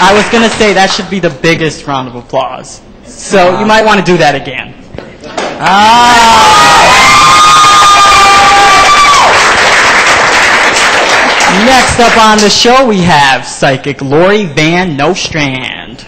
I was going to say that should be the biggest round of applause. So you might want to do that again. Ah. Next up on the show, we have psychic Lori Van Nostrand.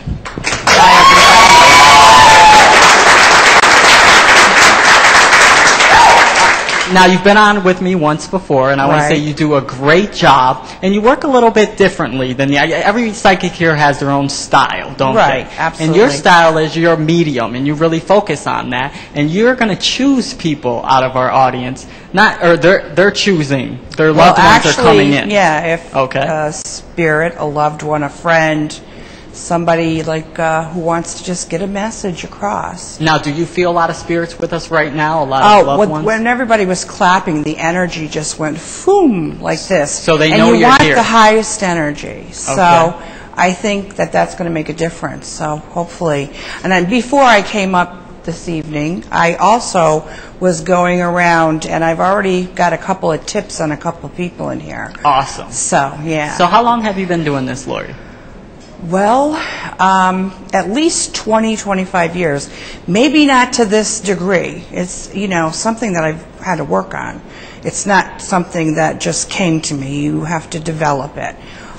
Now, you've been on with me once before, and I want to say you do a great job, and you work a little bit differently than the, every psychic here has their own style, don't Right, they? absolutely. And your style is your medium, and you really focus on that, and you're going to choose people out of our audience, not, or they're, they're choosing, their Well, loved ones actually, are coming in. yeah, if Okay. a spirit, a loved one, a friend, somebody like uh, who wants to just get a message across. Now, do you feel a lot of spirits with us right now, a lot of Oh, loved when, ones? when everybody was clapping, the energy just went boom like this. So they and know you you're want here. the highest energy. So Okay. I think that that's going to make a difference. So hopefully, and then before I came up this evening, I also was going around, and I've already got a couple of tips on a couple of people in here. Awesome. So yeah. So how long have you been doing this, Lori? Well, um, at least 20, 25 years. Maybe not to this degree. It's, you know, something that I've had to work on. It's not something that just came to me. You have to develop it.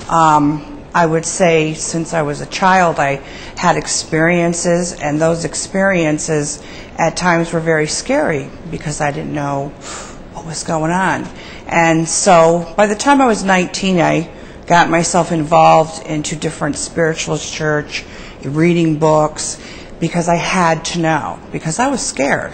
Um, I would say since I was a child, I had experiences, and those experiences at times were very scary because I didn't know what was going on. And so by the time I was 19, I got myself involved into different spiritualist church, reading books, because I had to know, because I was scared.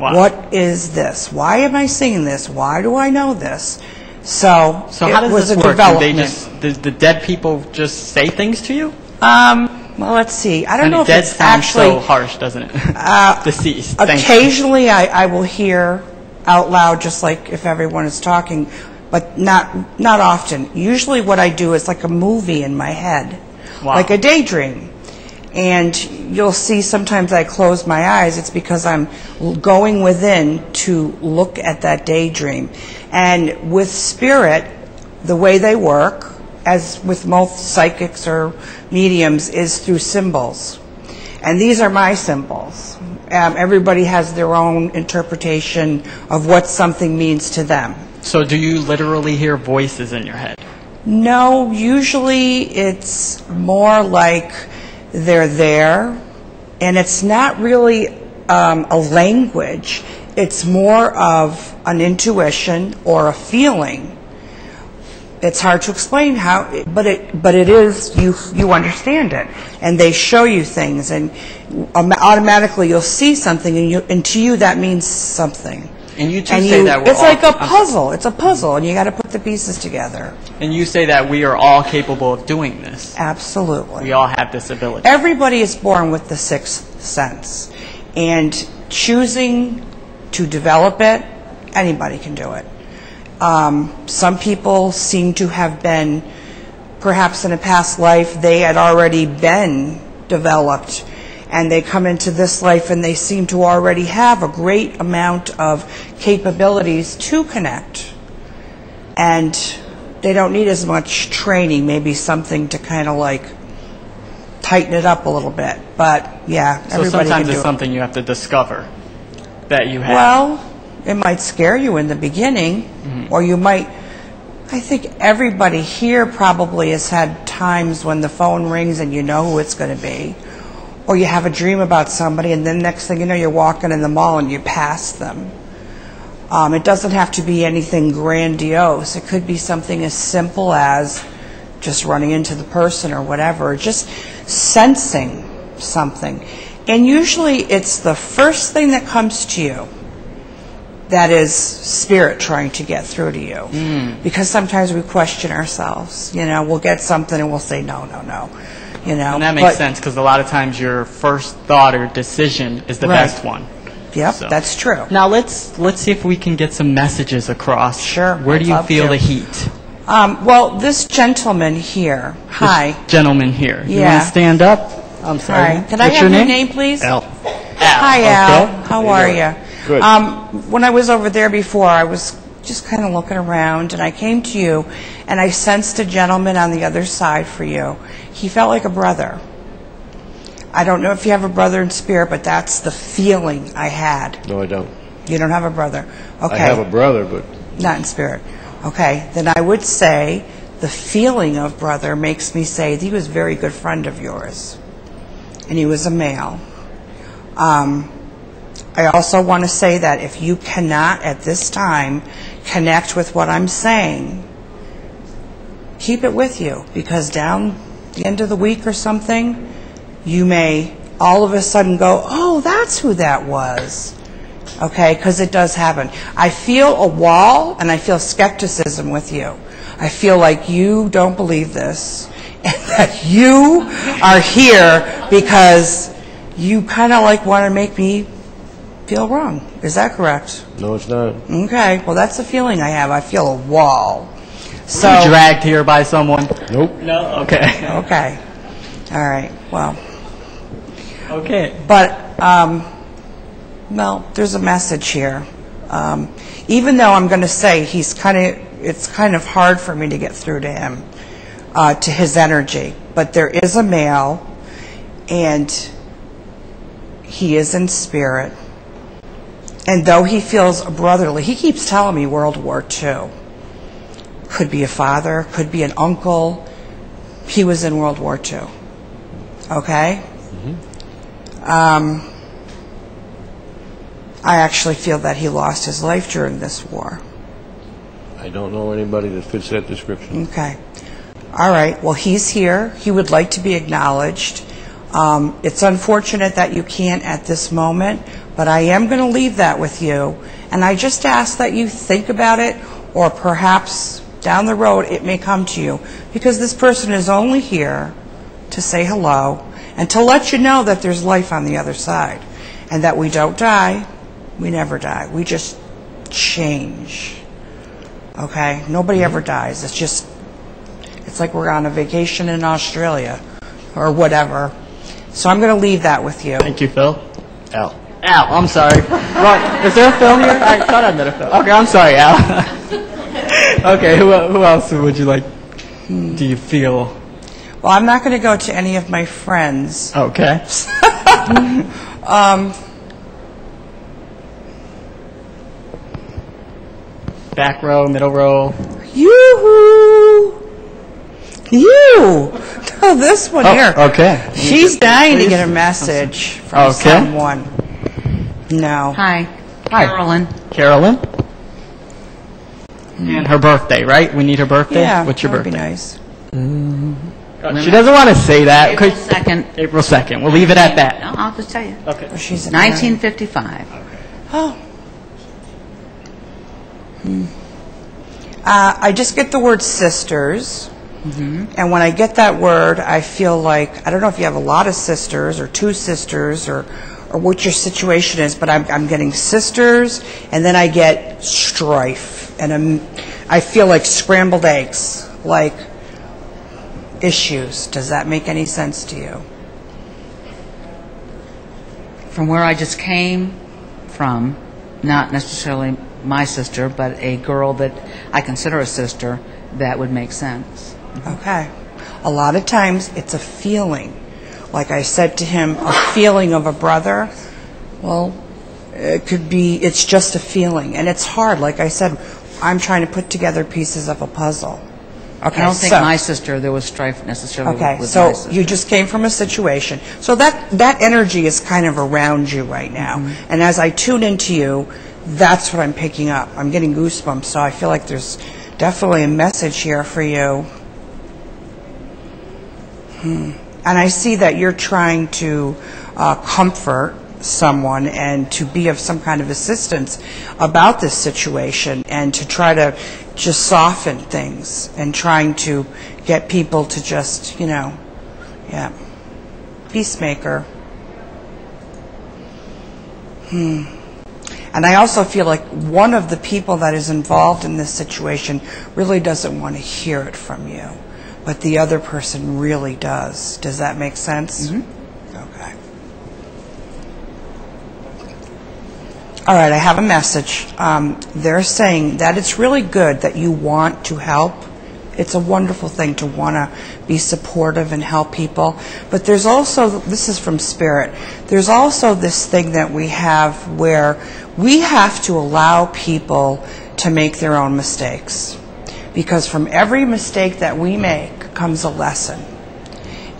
Wow. What is this? Why am I seeing this? Why do I know this? So, So it how does was this a work? Do they development. just, the, the dead people just say things to you? um, well, let's see. I don't And know if dead it's actually so harsh, doesn't it? Uh, Deceased. Occasionally, I, I will hear out loud, just like if everyone is talking, but not not often. Usually, what I do is like a movie in my head, Wow. like a daydream. And you'll see sometimes I close my eyes. It's because I'm going within to look at that daydream. And with spirit, the way they work, as with most psychics or mediums, is through symbols. And these are my symbols. Um, everybody has their own interpretation of what something means to them. So do you literally hear voices in your head? No, usually it's more like they're there, and it's not really um, a language. It's more of an intuition or a feeling. It's hard to explain how, but it, but it is, you, you understand it. And they show you things, and um, automatically you'll see something, and, you, and to you that means something. And you two And say you, that we're it's all, like a puzzle. It's a puzzle, and you got to put the pieces together. And you say that we are all capable of doing this. Absolutely. We all have this ability. Everybody is born with the sixth sense. And choosing to develop it, anybody can do it. Um, some people seem to have been, perhaps in a past life, they had already been developed. And they come into this life and they seem to already have a great amount of capabilities to connect and they don't need as much training, maybe something to kind of like tighten it up a little bit. But yeah, So everybody sometimes it's do something you have to discover that you have. Well, it might scare you in the beginning, Mm-hmm. or you might. I think everybody here probably has had times when the phone rings and you know who it's going to be. Or you have a dream about somebody, and then next thing you know, you're walking in the mall and you pass them. Um, it doesn't have to be anything grandiose. It could be something as simple as just running into the person or whatever, just sensing something. And usually it's the first thing that comes to you that is spirit trying to get through to you. Because sometimes we question ourselves. You know, we'll get something and we'll say, no, no, no. You know, and that makes but- sense because a lot of times your first thought or decision is the Right. best one. Yep, So- that's true. Now let's let's see if we can get some messages across. Sure, Where do I'd you love feel to. the heat? Um, well, this gentleman here, hi. Gentleman here. Yeah. You want to stand up? I'm sorry. Hi. Can I have your your name? name, please? Al. Hi, Al. Okay. How are you? Good. Um, when I was over there before, I was just kind of looking around, and I came to you, and I sensed a gentleman on the other side for you. He felt like a brother. I don't know if you have a brother in spirit, but that's the feeling I had. No, I don't. You don't have a brother. Okay. I have a brother, but Not in spirit. Okay, then I would say the feeling of brother makes me say that he was a very good friend of yours. And he was a male. Um, I also want to say that if you cannot at this time connect with what I'm saying, keep it with you because down the end of the week or something, you may all of a sudden go, oh, that's who that was okay? Because it does happen. I feel a wall and I feel skepticism with you. I feel like you don't believe this and that you are here because you kind of like want to make me feel wrong. Is that correct? no, it's not. Okay, well, that's the feeling I have. I feel a wall. So, You dragged here by someone? Nope. No? Okay. okay. All right, well. Okay. But, um, well, there's a message here. Um, even though I'm going to say he's kind of, it's kind of hard for me to get through to him, uh, to his energy. But there is a male, and he is in spirit. And though he feels brotherly, he keeps telling me World War II. Could be a father, could be an uncle. He was in World War II. Okay? Mm -hmm. Um, I actually feel that he lost his life during this war. I don't know anybody that fits that description. Okay. All right. Well, he's here. He would like to be acknowledged. Um, it's unfortunate that you can't at this moment, but I am going to leave that with you. And I just ask that you think about it, or perhaps down the road it may come to you, because this person is only here to say hello and to let you know that there's life on the other side and that we don't die. We never die. We just change. Okay? Nobody ever dies. It's just, it's like we're on a vacation in Australia or whatever. So I'm going to leave that with you. Thank you, Phil. Al. Al, I'm sorry. Right. Is there a Phil here? I thought I met a Phil. Okay, I'm sorry, Al. okay, who, who else would you like, do you feel? Well, I'm not going to go to any of my friends. Okay. um, Back row, middle row. Yoo-hoo! You! No, this one Oh, here. okay. She's dying to get a message from Okay. someone. No. Hi, Hi. Carolyn. Carolyn? And her birthday, right? We need her birthday? Yeah, What's your that would be birthday? nice. Uh, She doesn't want to say that. April 2nd. April 2nd. We'll leave it at that. No, I'll just tell you. Okay. Oh, She's a 1955. Oh. Hmm. Uh, I just get the word sisters. Mm-hmm. And when I get that word, I feel like, I don't know if you have a lot of sisters or two sisters or, or what your situation is, but I'm, I'm getting sisters and then I get strife. And I'm, I feel like scrambled eggs, like issues. Does that make any sense to you? From where I just came from, not necessarily my sister, but a girl that I consider a sister, that would make sense. Okay. A lot of times it's a feeling. Like I said to him, a feeling of a brother. Well, it could be, it's just a feeling. And it's hard. Like I said, I'm trying to put together pieces of a puzzle. Okay. I don't think so- my sister, there was strife necessarily Okay, with so my sister. you just came from a situation. So that, that energy is kind of around you right now. Mm-hmm. And as I tune into you, that's what I'm picking up. I'm getting goosebumps, so I feel like there's definitely a message here for you. Hmm. And I see that you're trying to uh, comfort someone and to be of some kind of assistance about this situation and to try to just soften things and trying to get people to just, you know, yeah, peacemaker. Hmm. And I also feel like one of the people that is involved in this situation really doesn't want to hear it from you, but the other person really does. Does that make sense? Okay. All right, I have a message. Um, They're saying that it's really good that you want to help. It's a wonderful thing to want to be supportive and help people. But there's also, this is from Spirit, there's also this thing that we have where we have to allow people to make their own mistakes. Because from every mistake that we make comes a lesson.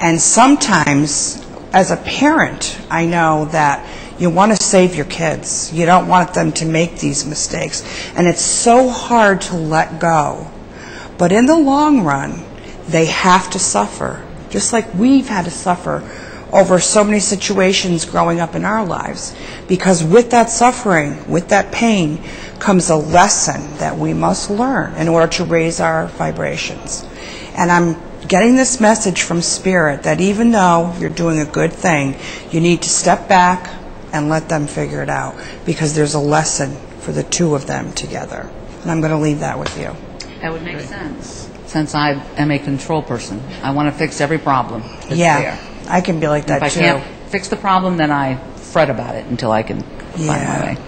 And sometimes, as a parent, I know that you want to save your kids. You don't want them to make these mistakes. And it's so hard to let go. But in the long run, they have to suffer, just like we've had to suffer over so many situations growing up in our lives. Because with that suffering, with that pain, comes a lesson that we must learn in order to raise our vibrations. And I'm getting this message from Spirit that even though you're doing a good thing, you need to step back and let them figure it out because there's a lesson for the two of them together. And I'm going to leave that with you. That would make sense, since I am a control person. I want to fix every problem that's yeah, there. I can be like that If I that too. can't fix the problem, then I fret about it until I can find my way.